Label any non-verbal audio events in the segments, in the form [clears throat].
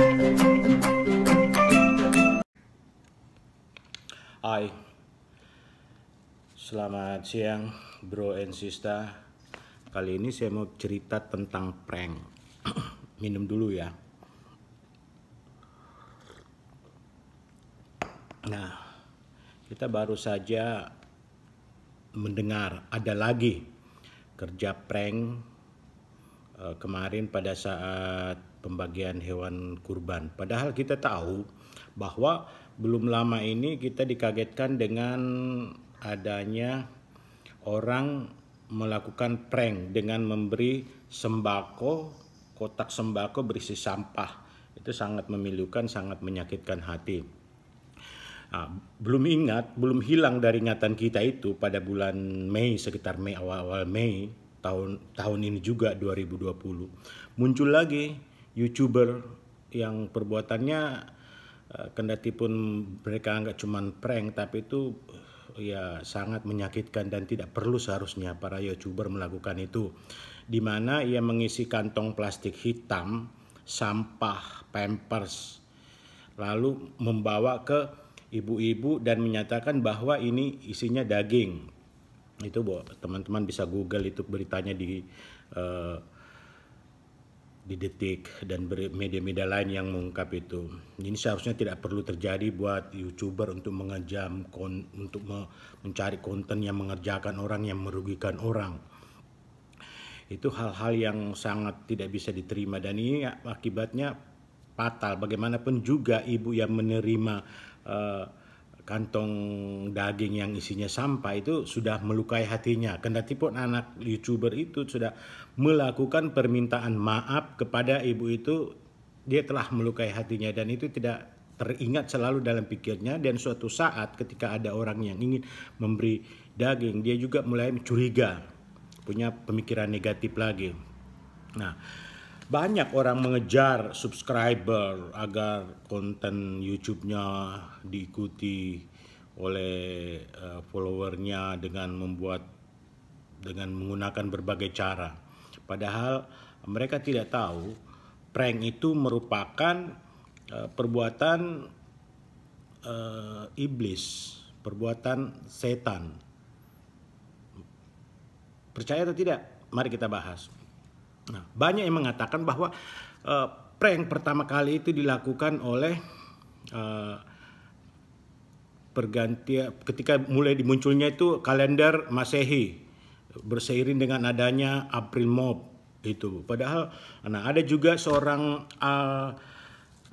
Hai. Selamat siang bro and sister. Kali ini saya mau cerita tentang prank. [clears throat] Minum dulu ya. Nah kita baru saja mendengar ada lagi kerja prank uh, kemarin pada saat pembagian hewan kurban. Padahal kita tahu bahwa belum lama ini kita dikagetkan dengan adanya orang melakukan prank dengan memberi sembako, kotak sembako berisi sampah. Itu sangat memilukan, sangat menyakitkan hati. Nah, belum ingat, belum hilang dari ingatan kita itu pada bulan Mei, sekitar Mei awal-awal Mei tahun tahun ini juga 2020 muncul lagi youtuber yang perbuatannya uh, kendati pun mereka nggak cuma prank tapi itu ya sangat menyakitkan dan tidak perlu seharusnya para youtuber melakukan itu di mana ia mengisi kantong plastik hitam sampah pampers lalu membawa ke ibu-ibu dan menyatakan bahwa ini isinya daging. Itu teman-teman bisa Google itu beritanya di uh, di detik dan media-media lain yang mengungkap itu. Ini seharusnya tidak perlu terjadi buat youtuber untuk mengejam, kon, untuk me, mencari konten yang mengerjakan orang yang merugikan orang. Itu hal-hal yang sangat tidak bisa diterima dan ini akibatnya fatal. Bagaimanapun juga ibu yang menerima uh, kantong daging yang isinya sampah itu sudah melukai hatinya. Kendati pun anak youtuber itu sudah melakukan permintaan maaf kepada ibu itu, dia telah melukai hatinya dan itu tidak teringat selalu dalam pikirnya dan suatu saat ketika ada orang yang ingin memberi daging, dia juga mulai curiga, punya pemikiran negatif lagi. Nah, banyak orang mengejar subscriber agar konten YouTube-nya diikuti oleh uh, followernya dengan membuat dengan menggunakan berbagai cara. Padahal mereka tidak tahu prank itu merupakan uh, perbuatan uh, iblis, perbuatan setan. Percaya atau tidak? Mari kita bahas. Nah, banyak yang mengatakan bahwa uh, prank pertama kali itu dilakukan oleh uh, pergantian ketika mulai dimunculnya itu kalender Masehi berseiring dengan adanya April Mop itu. Padahal nah ada juga seorang uh,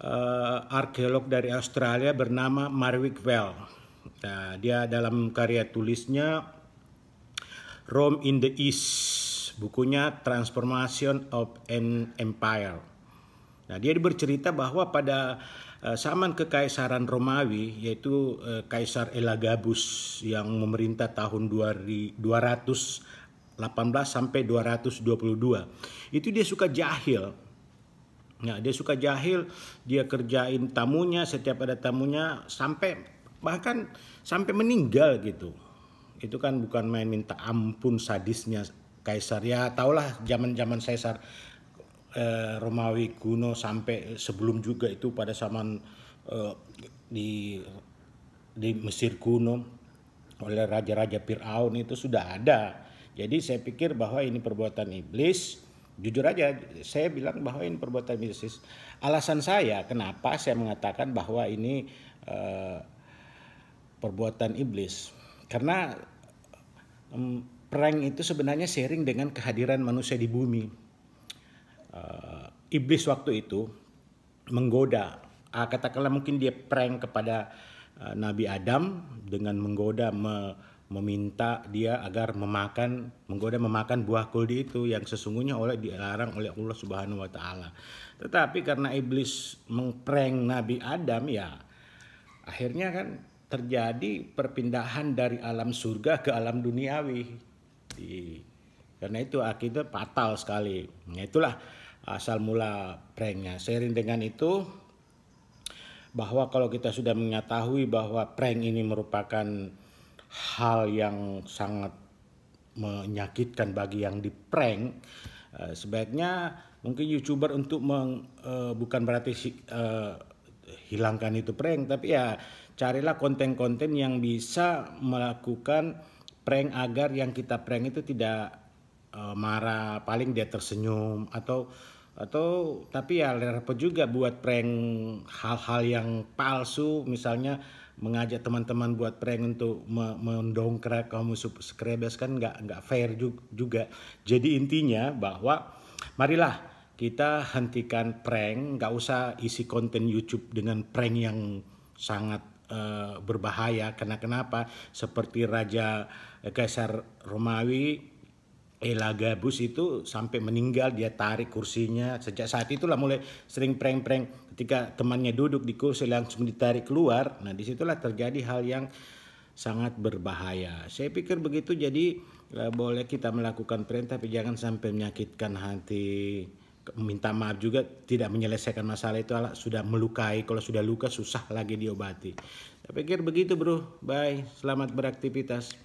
uh, arkeolog dari Australia bernama Marwick Well. Nah, dia dalam karya tulisnya Rome in the East bukunya Transformation of an Empire. Nah, dia bercerita bahwa pada uh, zaman kekaisaran Romawi yaitu uh, Kaisar Elagabus yang memerintah tahun 218 sampai 222. Itu dia suka jahil. Nah, dia suka jahil, dia kerjain tamunya setiap ada tamunya sampai bahkan sampai meninggal gitu. Itu kan bukan main minta ampun sadisnya kaisar ya tahulah zaman-zaman kaisar eh, Romawi kuno sampai sebelum juga itu pada zaman eh, di di Mesir kuno oleh raja-raja Firaun itu sudah ada. Jadi saya pikir bahwa ini perbuatan iblis. Jujur aja saya bilang bahwa ini perbuatan iblis. Alasan saya kenapa saya mengatakan bahwa ini eh, perbuatan iblis karena prank itu sebenarnya sharing dengan kehadiran manusia di bumi. Uh, iblis waktu itu menggoda, uh, katakanlah mungkin dia prank kepada uh, Nabi Adam dengan menggoda me, meminta dia agar memakan menggoda memakan buah kuldi itu yang sesungguhnya oleh dilarang oleh Allah Subhanahu wa taala. Tetapi karena iblis mengprank Nabi Adam ya akhirnya kan terjadi perpindahan dari alam surga ke alam duniawi karena itu akibat fatal sekali. Nah, itulah asal mula pranknya. Sering dengan itu bahwa kalau kita sudah mengetahui bahwa prank ini merupakan hal yang sangat menyakitkan bagi yang di prank, eh, sebaiknya mungkin youtuber untuk meng, uh, bukan berarti uh, hilangkan itu prank tapi ya carilah konten-konten yang bisa melakukan prank agar yang kita prank itu tidak uh, marah paling dia tersenyum atau atau tapi ya repot juga buat prank hal-hal yang palsu. Misalnya mengajak teman-teman buat prank untuk mendongkrak kamu subscribers kan nggak nggak fair juga. Jadi intinya bahwa marilah kita hentikan prank. Nggak usah isi konten YouTube dengan prank yang sangat uh, berbahaya. Karena kenapa? Seperti Raja Kaisar Romawi Elagabus itu sampai meninggal dia tarik kursinya. Sejak saat itulah mulai sering prank-prank. Ketika temannya duduk di kursi langsung ditarik keluar. Nah di situlah terjadi hal yang sangat berbahaya. Saya pikir begitu jadi uh, boleh kita melakukan prank tapi jangan sampai menyakitkan hati minta maaf juga tidak menyelesaikan masalah itu sudah melukai. Kalau sudah luka susah lagi diobati. Saya pikir begitu bro. Bye. Selamat beraktivitas